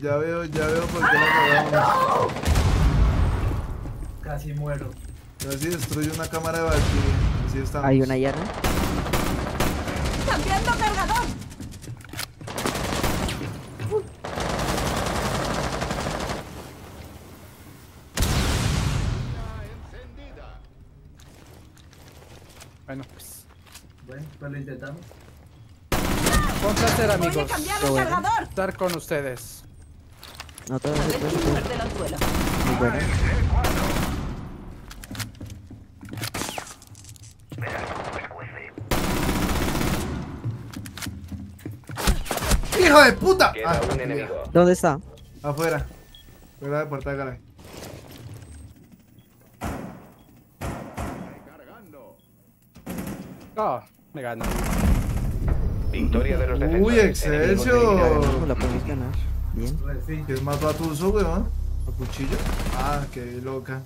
Ya veo, ya veo por qué la cagamos. Casi muero. Casi destruye una cámara de Valkyrie. Así estamos. Hay una hierra. ¡Cambiando cargador! Bueno, pues. Bueno, pues lo intentamos. Un placer, ¡Voy a amigos. cambiar Qué el bueno. cargador! Estar con ustedes. No todo A se ver puede. quién muerde el anzuelo. Muy bueno. ¡Hijo de puta! Queda Ah, un enemigo. ¿Dónde está? Afuera. Fuera de puerta de garaje. Oh, me gana. Victoria de los defensores. Uy, Excelsior. ¿Cómo la podemos ganar? Bien. Pues sí. ¿Qué es más batuso, weón? ¿A cuchillo? Ah, qué loca.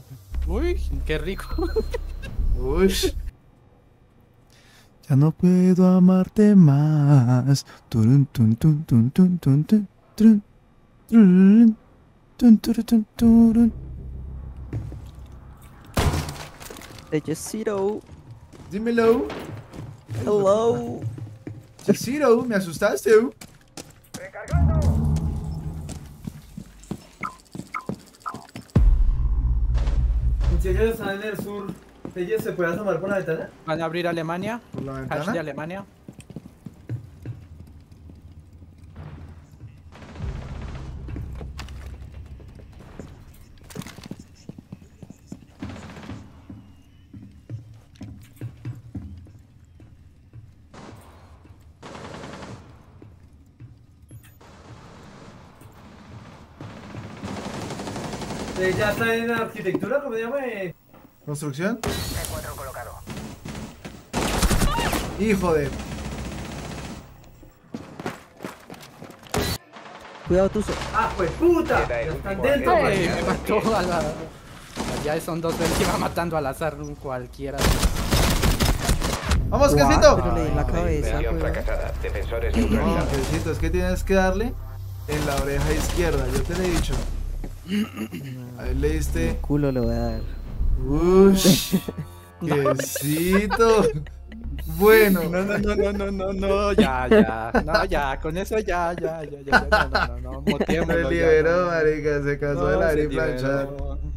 Uy, qué rico. Uy. Ya no puedo amarte más. Turun, tun, tun, tun, tun, tun, tun, tun, tun, turun. De Jessiro. Dímelo. Hello. Chesiro, me asustaste. Si ellos están en el sur, ¿ellos se pueden asomar por la ventana? Van a abrir Alemania. Por la Hash de ventana. Alemania. ¿Ustedes ya están en arquitectura? ¿Cómo se llama? Eh, ¿Construcción? Hijo de. Cuidado, Tuzo. ¡Ah, pues puta! Ya están dentro. Ay, marica. me mató a la... Ya son dos veces que va matando al azar un cualquiera. ¡Vamos, Guau, quesito! pero le di en la cabeza. Misión cuidado. fracasada. Defensores No, neutralizados. quesito, es que tienes que darle en la oreja izquierda. Yo te lo he dicho. Ahí le diste. Culo le voy a dar. Ush. Quesito. Bueno. No, no, no, no, no, no, no, ya, ya. No, ya, con eso ya, ya, ya, ya. No, no, no, no, Se ya, liberó, no. marica. Se cansó No, de la se planchar.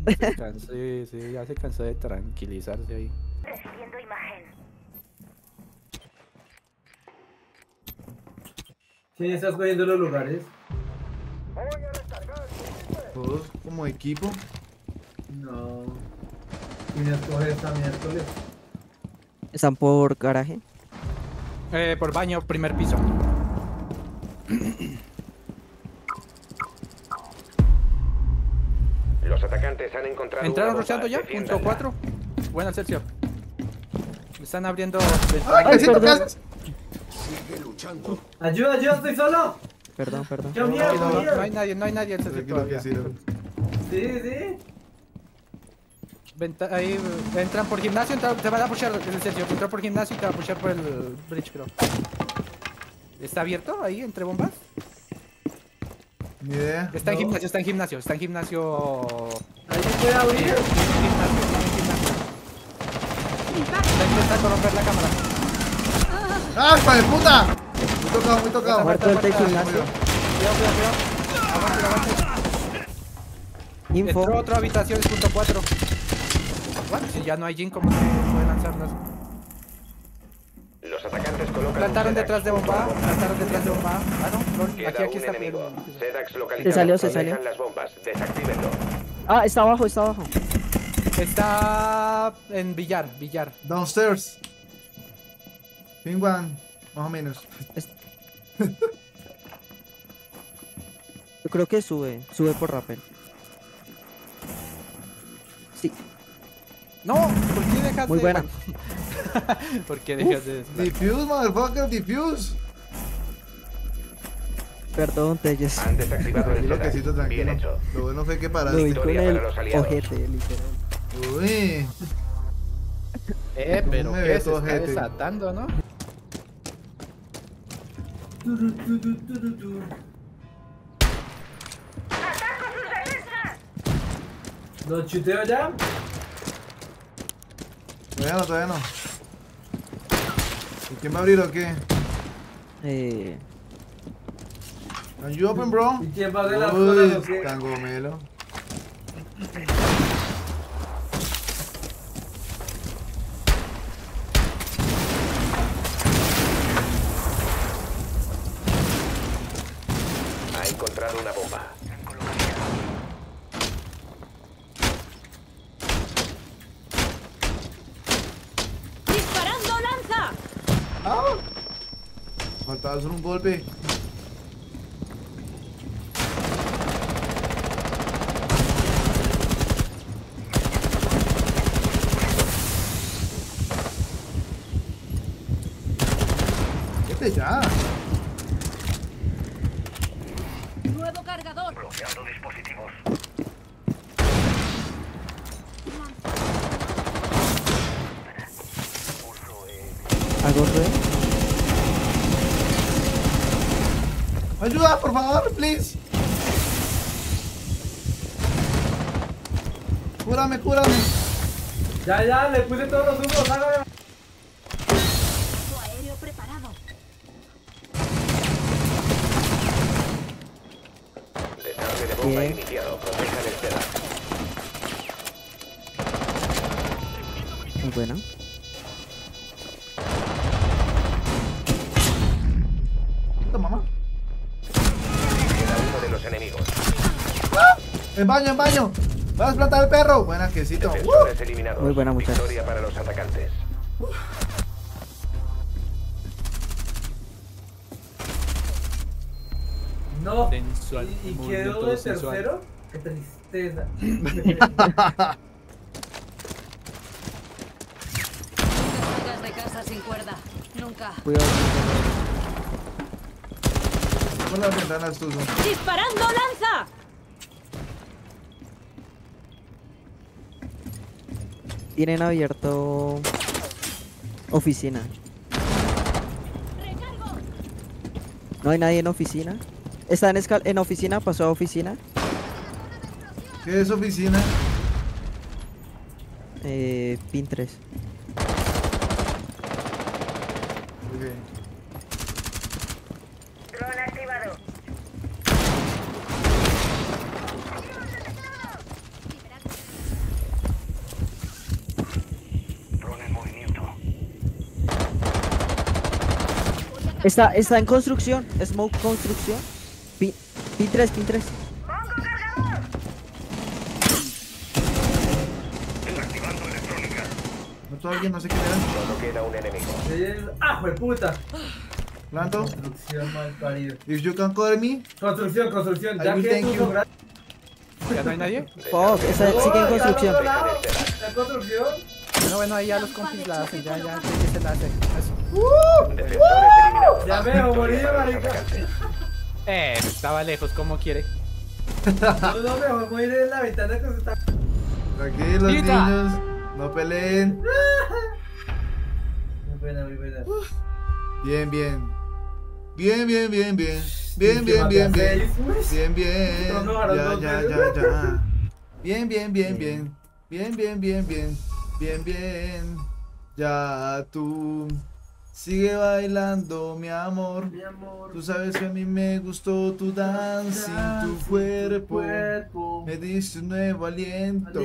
Se cansó, sí, sí, ya se cansó de tranquilizarse ahí. Recibiendo imagen. ¿Quién está escogiendo los lugares? Todos como equipo. No. ¿Quién escoge esta miércoles? Están por garaje. Eh, por baño, primer piso. Los atacantes han encontrado. ¿Entraron rusheando ya? Punto Defiéndanla. 4. Buena Celsius. Están abriendo. ¡Ay, quesito, perdón. cas- ¡Ayuda, ayuda! ¡Estoy solo! Perdón, perdón. ¡Qué No, miedo, no, qué miedo! no hay nadie, no hay nadie en Tranquilo, todavía. Sí, sí. Venta- ahí entran por gimnasio, entran- te van a pushar el Celsius. Entró por gimnasio y te va a pushar por el bridge, creo. ¿Está abierto ahí entre bombas? Ni idea. Está en No. gimnasio, está en gimnasio, está en gimnasio. ¿Alguien puede abrir? Gimnasio, está en gimnasio. Está intentando romper la cámara. ¡Ah, hijo de puta! Tocado, muy tocado. Muerto el gimnasio. Cuidado, cuidado, cuidado. Avance, avance. Entró Info. otra habitación, es punto 4. Bueno, si ya no hay Jin, ¿cómo se puede lanzarlas? Los atacantes colocan. Plantaron detrás de bomba, plantaron detrás de bomba. Ah, no, aquí, aquí un está. localizado. Se salió, se salió. Protejan las bombas. Desactívenlo. Ah, está abajo, está abajo. Está en billar, billar. Downstairs. Ping one, más o menos. Yo creo que sube. Sube por rappel. Sí. No, ¿por qué dejas Muy de...? buena. ¿Por qué dejas de...? Diffuse, motherfucker, diffuse. Perdón, Telles. Han desactivado el Tranquilo, Sedax. quesito, Bien tranquilo. hecho. Lo bueno fue que Lo paraste. vi con el para los aliados. ojete, literal. Uy. Eh, ¿Cómo pero ves, Se está desatando, ¿no? ¡Ataco sus defensas! ¿Lo chuteo ya? Todavía no, todavía no. ¿Y quién va a abrir o qué? Eh. Are you open, bro? ¿Y quién va a abrir la Uy, Encontrado una bomba. ¡Disparando lanza! ¡Ah! Faltaba solo un golpe. Ya. Nuevo cargador. ¿Algo fue? Ayuda, por favor, please. Cúrame, cúrame. Ya, ya, le puse todos los humos, hágame. Sedar. Muy buena. Mamá. Queda uno de los enemigos. En baño, en baño. Vas a explotar el perro. Buena quesito. Uh. Muy buena, muchachos. Victoria para los atacantes. No. Sensual, ¿Y, y quedó de sensual. tercero? Qué tristeza. De casa sin cuerda. Nunca. Cuidado. Por las ventanas, Tuzo. ¡Disparando lanza! Tienen abierto oficina. ¡Recargo! No hay nadie en oficina. Está en, escal en oficina, pasó a oficina. ¿Qué es oficina? Eh, pin 3. Ok. Drone activado. Está, está en construcción. Smoke construcción. Pin 3, pin 3. ¿Mató a alguien? No sé quién era. Solo queda un enemigo. ¡Ah, jue puta! Planto. Construcción mal parido. If you can call me. Construcción, construcción. Ya que thank you. ¿Ya no hay nadie? Fuck, está, sigue en ¡Oh, construcción. ¿La construcción? Bueno, bueno, ahí ya los compis la hacen, ya, ya, ya se la hacen. Eso. Defensores eliminados. Ya veo, morí, marica. Eh, estaba lejos, ¿cómo quiere? No, no, mejor voy a ir en la ventana que se está. Tranquilos, Quita. niños. No peleen. Muy buena, muy buena. Bien, bien. Bien, bien, bien, bien. Bien, bien, bien, bien. Bien, bien. Ya, ya, ya, ya. Bien, bien, bien, bien. Bien, bien, bien, bien. Bien, bien. Ya tú. Sigue bailando, mi amor. Mi amor. Tú sabes que a mí me gustó tu dancing, tu cuerpo. cuerpo. Me diste un nuevo aliento.